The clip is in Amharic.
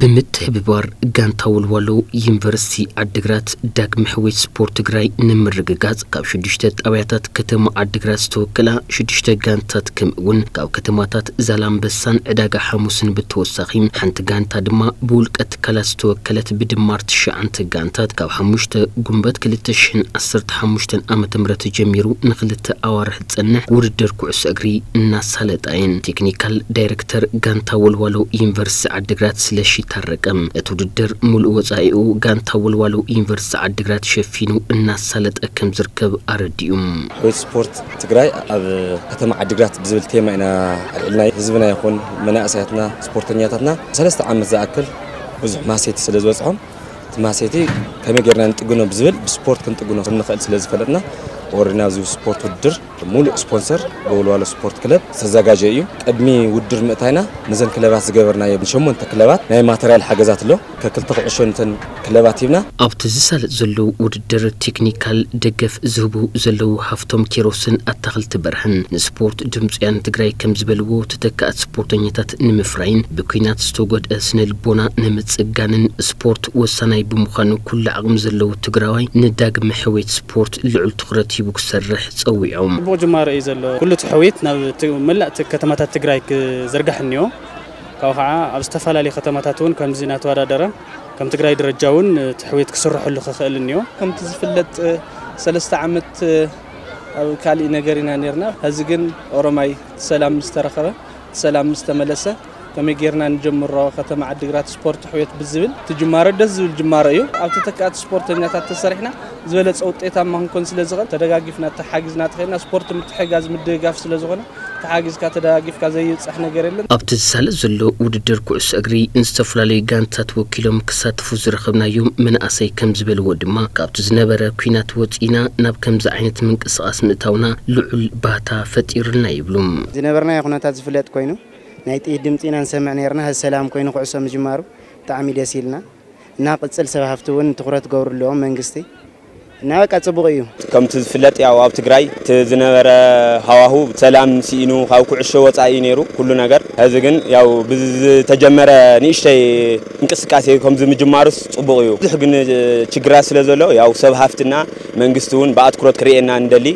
ብምትሕብባር ጋንታ ወልዋሎ ዩኒቨርሲቲ ዓዲግራት ዳግሚ ሕወት ስፖርት ትግራይ ንምርግጋጽ ካብ ሽዱሽተ ጣብያታት ከተማ ዓዲግራት ዝተወከላ ሽዱሽተ ጋንታት ከምኡ እውን ካብ ከተማታት ዛላምበሳን ዕዳጋ ሓሙስን ብተወሳኺ ሓንቲ ጋንታ ድማ ብውልቀ ትካላት ዝተወከለት ብድማር ትሽዓንተ ጋንታት ካብ ሓሙሽተ ግንቦት 2015 ዓ ም ጀሚሩ ንክልተ ኣዋርሒ ዝጸንሕ ውድድር ኩዕሶ እግሪ እናሳለጣየን ቴክኒካል ዳይረክተር ጋንታ ወልዋሎ ዩኒቨርሲቲ ዓዲግራት ስለሺ ታረቀም እቲ ውድድር ሙሉእ ወጻኢኡ ጋንታ ወልዋሎ ዩኒቨርሲቲ ዓዲግራት ሸፊኑ እናሳለጠ ከም ዝርከብ ኣረዲኡ ሕወት ስፖርት ትግራይ ኣብ ከተማ ዓዲግራት ብዝብል ቴማ ኢና ኣልዕልና ህዝብና ይኹን መናእሰያትና ስፖርተኛታትና ሰለስተ ዓመት ዝኣክል ብዙሕ ማሴቲ ስለ ዝበፅሖም። እቲ ማሴቲ ከመይ ጌርና ንጥግኖ ብዝብል ብስፖርት ክንጥግኖ ክንኽእል ስለ ዝፈለጥና ወሪና እዚ ስፖርት ውድድር ሙሉእ ስፖንሰር ብወልዋሎ ስፖርት ክለብ ዝተዘጋጀ እዩ ቅድሚ ውድድር ምእታይና ነዘን ክለባት ዝገበርናዮ ሸሞንተ ክለባት ናይ ማተርያል ሓገዛት ኣሎ ከክልተ ኩዕሾ ነተን ክለባት ሂብና ኣብቲ ዝሳለጥ ዘለው ውድድር ቴክኒካል ደገፍ ዝህቡ ዘለው ሃፍቶም ኬሮስን ኣታክልቲ በርሕን ንስፖርት ድምፅያን ትግራይ ከም ዝበልዎ ተተካእት ስፖርተኛታት ንምፍራይን ብኩናት ዝተጎድአ ስነ ልቦና ንምፅጋንን ስፖርት ወሳናይ ብምዃኑ ኩሉ ዓቕሚ ዘለዎ ትግራዋይ ንዳግሚ ሕወት ስፖርት ልዑል ትኩረት ሂቡ ክሰርሕ ፀዊዖም ጽቡቕ ጅማሮ እዩ ዘሎ ኩሉ እቲ ሕዊት ናብ መላእ ከተማታት ትግራይ ክዝርጋሕ እኒኦ ካብኡ ከዓ ኣብ ዝተፈላለዩ ከተማታት እውን ከምዚ እናተወዳደረ ከም ትግራይ ደረጃ እውን እቲ ሕዊት ክስርሐሉ ክኽእል እኒኦ ከምቲ ዝፍለጥ ሰለስተ ዓመት ኣብ ካሊእ ነገር ኢና ነርና ሕዚ ግን ኦሮማይ ሰላም ዝተረኸበ ሰላም ዝተመለሰ ከመይ ጌርና ንጀምሮ ከተማ ዓዲግራት ስፖርት ሕዌት ብዝብል እቲ ጅማሮ ደስ ዝብል ጅማሮ እዩ። ኣብ ተተካእቲ ስፖርተኛታት ተሰሪሕና ዝበለፀ ውጤታማ ክንኮን ስለ ዝኽእል ተደጋጊፍና ተሓጊዝና ተኸድና ስፖርት ምትሕጋዝ ምድጋፍ ስለ ዝኾነ ተሓጊዝካ ተደጋጊፍካ ዘይብፅሕ ነገር የለን። ኣብቲ ዝሳለጥ ዘሎ ውድድር ኩዕሶ እግሪ ንዝተፈላለዩ ጋንታት ወኪሎም ክሳተፉ ዝረኸብናዮም መናእሰይ ከም ዝበልዎ ድማ ካብቲ ዝነበረ ኩናት ወፂና ናብ ከምዚ ዓይነት ምንቅስቓስ ምእታውና ልዑል ባታ ፈጢሩልና ይብሉም። ዝነበርናዮ ኩነታት ዝፍለጥ ኮይኑ ናይ ጥይት ድምፂ ኢና ንሰምዕ ነርና ህዚ ሰላም ኮይኑ ኩዕሶ ምጅማሩ ብጣዕሚ ደስ ኢልና እና ቅፅል ሰብ ሃፍቲ እውን ትኩረት ገብሩ ኣለዎም መንግስቲ እና በቃ ፅቡቅ እዩ ከምቲ ዝፍለጥ ያው ኣብ ትግራይ እቲ ዝነበረ ሃዋሁ ሰላም ሲኢኑ ካብ ኩዕሾ ወፃኢ ነይሩ ኩሉ ነገር ሕዚ ግን ያው ብዝተጀመረ ንእሽተይ እንቅስቃሴ ከምዚ ምጅማሩስ ፅቡቅ እዩ ብዙሕ ግን ችግራት ስለ ዘሎ ያው ሰብ ሃፍትና መንግስቲ እውን ብኣትኩሮት ክርኤና ንደሊ